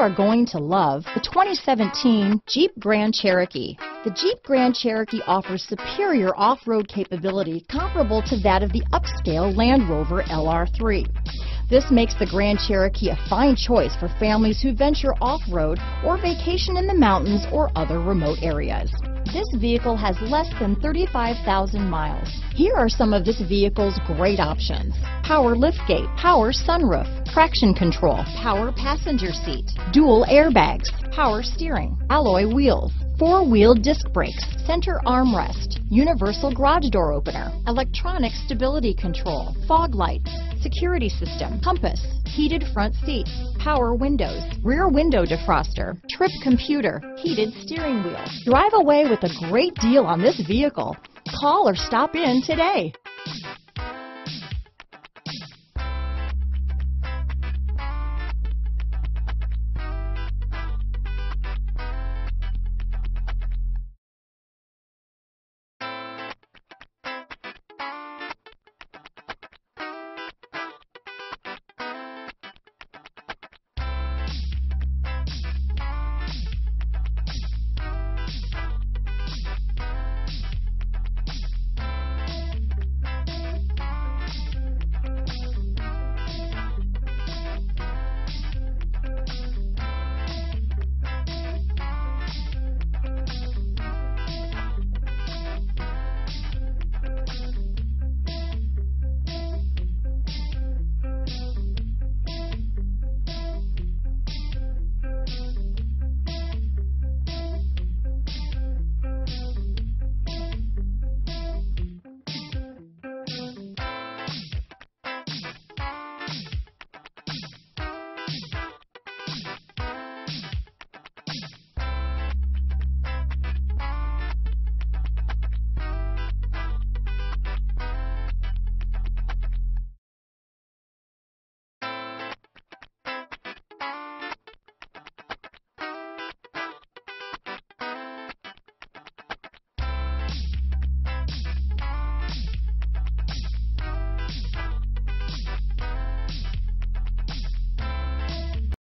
are going to love the 2017 Jeep Grand Cherokee. The Jeep Grand Cherokee offers superior off-road capability comparable to that of the upscale Land Rover LR3. This makes the Grand Cherokee a fine choice for families who venture off-road or vacation in the mountains or other remote areas. This vehicle has less than 35,000 miles. Here are some of this vehicle's great options. Power liftgate, power sunroof, traction control, power passenger seat, dual airbags, power steering, alloy wheels, four-wheel disc brakes, center armrest, universal garage door opener, electronic stability control, fog lights, security system, compass, heated front seats, power windows, rear window defroster, trip computer, heated steering wheel. Drive away with a great deal on this vehicle. Call or stop in today.